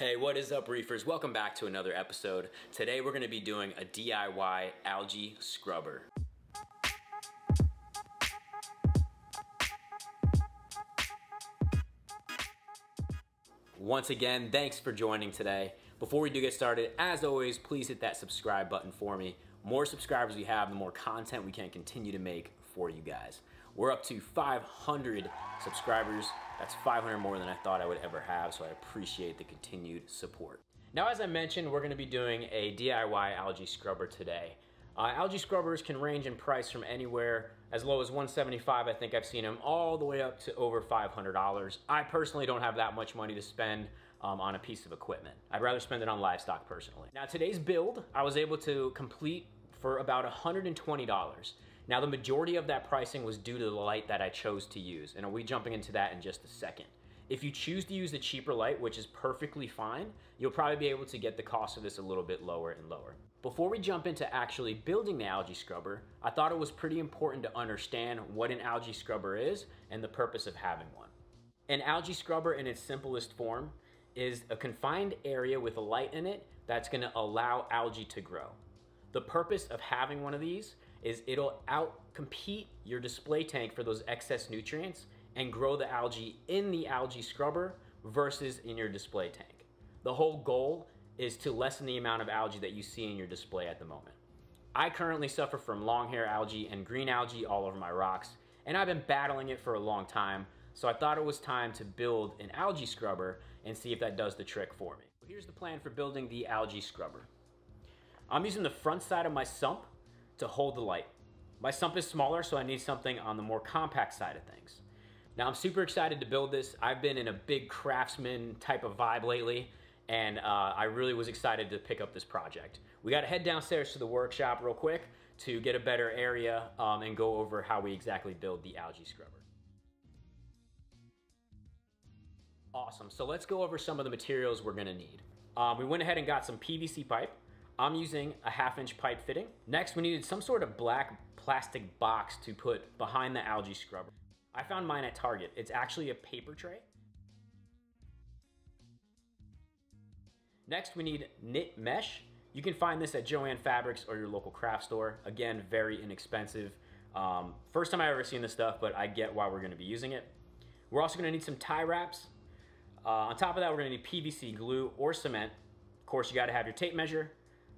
Hey, what is up, reefers? Welcome back to another episode. Today we're gonna be doing a DIY algae scrubber. Once again, thanks for joining today. Before we do get started, as always, please hit that subscribe button for me. More subscribers we have, the more content we can continue to make for you guys. We're up to 500 subscribers. That's 500 more than I thought I would ever have, so I appreciate the continued support. Now, as I mentioned, we're gonna be doing a DIY algae scrubber today. Uh, algae scrubbers can range in price from anywhere as low as 175 I think I've seen them all the way up to over $500. I personally don't have that much money to spend um, on a piece of equipment. I'd rather spend it on livestock personally. Now today's build, I was able to complete for about $120. Now the majority of that pricing was due to the light that I chose to use, and I'll be jumping into that in just a second. If you choose to use the cheaper light, which is perfectly fine, you'll probably be able to get the cost of this a little bit lower and lower. Before we jump into actually building the algae scrubber, I thought it was pretty important to understand what an algae scrubber is and the purpose of having one. An algae scrubber in its simplest form is a confined area with a light in it that's gonna allow algae to grow. The purpose of having one of these is it'll outcompete your display tank for those excess nutrients and grow the algae in the algae scrubber versus in your display tank. The whole goal is to lessen the amount of algae that you see in your display at the moment. I currently suffer from long hair algae and green algae all over my rocks, and I've been battling it for a long time, so I thought it was time to build an algae scrubber and see if that does the trick for me. Here's the plan for building the algae scrubber. I'm using the front side of my sump to hold the light. My sump is smaller, so I need something on the more compact side of things. Now I'm super excited to build this. I've been in a big craftsman type of vibe lately and uh, I really was excited to pick up this project. We got to head downstairs to the workshop real quick to get a better area um, and go over how we exactly build the algae scrubber. Awesome, so let's go over some of the materials we're gonna need. Um, we went ahead and got some PVC pipe. I'm using a half inch pipe fitting. Next, we needed some sort of black plastic box to put behind the algae scrubber. I found mine at Target. It's actually a paper tray. Next, we need knit mesh. You can find this at Joann Fabrics or your local craft store. Again, very inexpensive. Um, first time I've ever seen this stuff, but I get why we're gonna be using it. We're also gonna need some tie wraps. Uh, on top of that, we're gonna need PVC glue or cement. Of course, you gotta have your tape measure,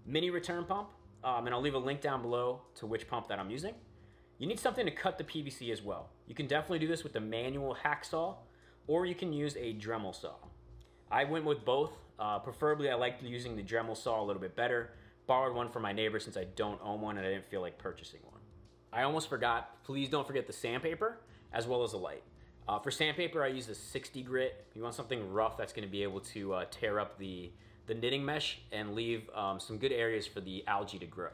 mini return pump, um, and I'll leave a link down below to which pump that I'm using. You need something to cut the PVC as well. You can definitely do this with the manual hacksaw, or you can use a Dremel saw. I went with both. Uh, preferably, I liked using the Dremel saw a little bit better. Borrowed one from my neighbor since I don't own one and I didn't feel like purchasing one. I almost forgot, please don't forget the sandpaper as well as the light. Uh, for sandpaper, I use the 60 grit. You want something rough that's gonna be able to uh, tear up the, the knitting mesh and leave um, some good areas for the algae to grow.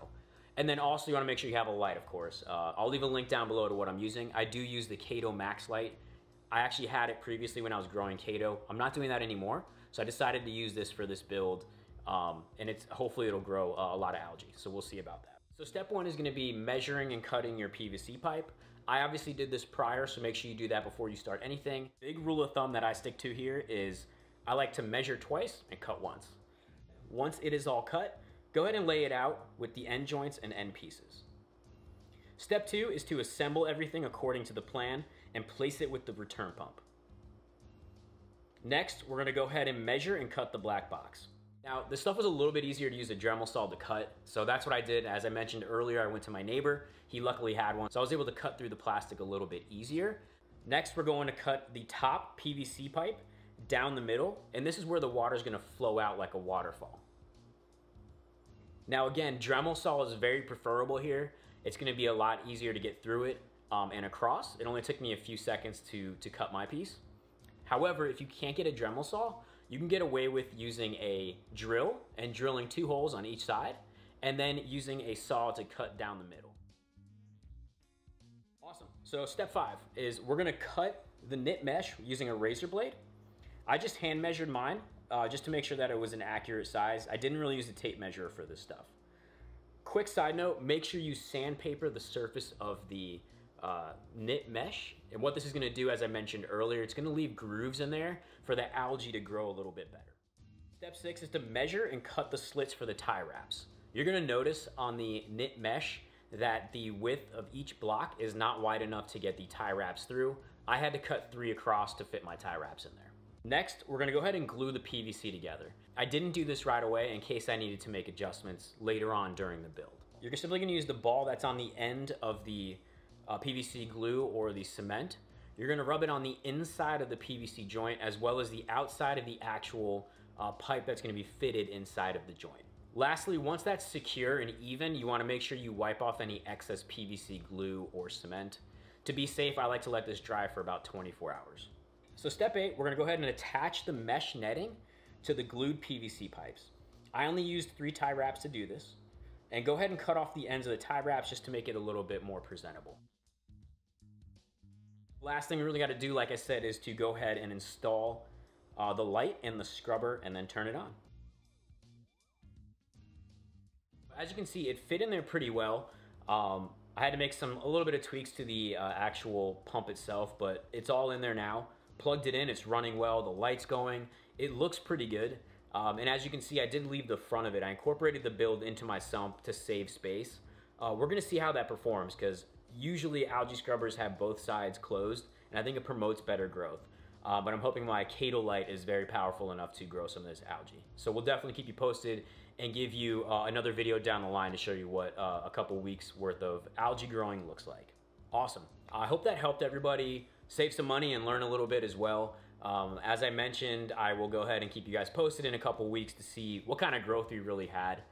And then also you wanna make sure you have a light, of course. Uh, I'll leave a link down below to what I'm using. I do use the Chaeto Max light. I actually had it previously when I was growing Chaeto. I'm not doing that anymore. So I decided to use this for this build. Um, and it's hopefully it'll grow uh, a lot of algae. So we'll see about that. So step one is gonna be measuring and cutting your PVC pipe. I obviously did this prior, so make sure you do that before you start anything. Big rule of thumb that I stick to here is I like to measure twice and cut once. Once it is all cut, Go ahead and lay it out with the end joints and end pieces. Step two is to assemble everything according to the plan and place it with the return pump. Next, we're gonna go ahead and measure and cut the black box. Now, this stuff was a little bit easier to use a Dremel saw to cut, so that's what I did. As I mentioned earlier, I went to my neighbor. He luckily had one, so I was able to cut through the plastic a little bit easier. Next, we're going to cut the top PVC pipe down the middle, and this is where the water is gonna flow out like a waterfall. Now again, Dremel saw is very preferable here. It's gonna be a lot easier to get through it um, and across. It only took me a few seconds to, to cut my piece. However, if you can't get a Dremel saw, you can get away with using a drill and drilling two holes on each side and then using a saw to cut down the middle. Awesome. So step five is we're gonna cut the knit mesh using a razor blade. I just hand measured mine uh, just to make sure that it was an accurate size. I didn't really use a tape measure for this stuff. Quick side note, make sure you sandpaper the surface of the uh, knit mesh. And what this is gonna do, as I mentioned earlier, it's gonna leave grooves in there for the algae to grow a little bit better. Step six is to measure and cut the slits for the tie wraps. You're gonna notice on the knit mesh that the width of each block is not wide enough to get the tie wraps through. I had to cut three across to fit my tie wraps in there. Next, we're gonna go ahead and glue the PVC together. I didn't do this right away in case I needed to make adjustments later on during the build. You're simply gonna use the ball that's on the end of the uh, PVC glue or the cement. You're gonna rub it on the inside of the PVC joint as well as the outside of the actual uh, pipe that's gonna be fitted inside of the joint. Lastly, once that's secure and even, you wanna make sure you wipe off any excess PVC glue or cement. To be safe, I like to let this dry for about 24 hours. So step eight, we're gonna go ahead and attach the mesh netting to the glued PVC pipes. I only used three tie wraps to do this. And go ahead and cut off the ends of the tie wraps just to make it a little bit more presentable. Last thing we really gotta do, like I said, is to go ahead and install uh, the light and the scrubber and then turn it on. As you can see, it fit in there pretty well. Um, I had to make some a little bit of tweaks to the uh, actual pump itself, but it's all in there now. Plugged it in, it's running well, the light's going. It looks pretty good. Um, and as you can see, I did leave the front of it. I incorporated the build into my sump to save space. Uh, we're gonna see how that performs because usually algae scrubbers have both sides closed and I think it promotes better growth. Uh, but I'm hoping my Light is very powerful enough to grow some of this algae. So we'll definitely keep you posted and give you uh, another video down the line to show you what uh, a couple weeks worth of algae growing looks like. Awesome. I hope that helped everybody save some money and learn a little bit as well. Um, as I mentioned, I will go ahead and keep you guys posted in a couple weeks to see what kind of growth we really had.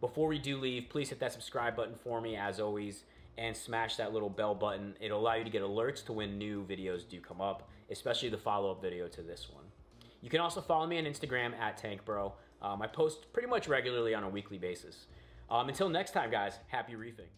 Before we do leave, please hit that subscribe button for me as always and smash that little bell button. It'll allow you to get alerts to when new videos do come up, especially the follow-up video to this one. You can also follow me on Instagram at Tankbruh. Um, I post pretty much regularly on a weekly basis. Um, until next time, guys, happy reefing.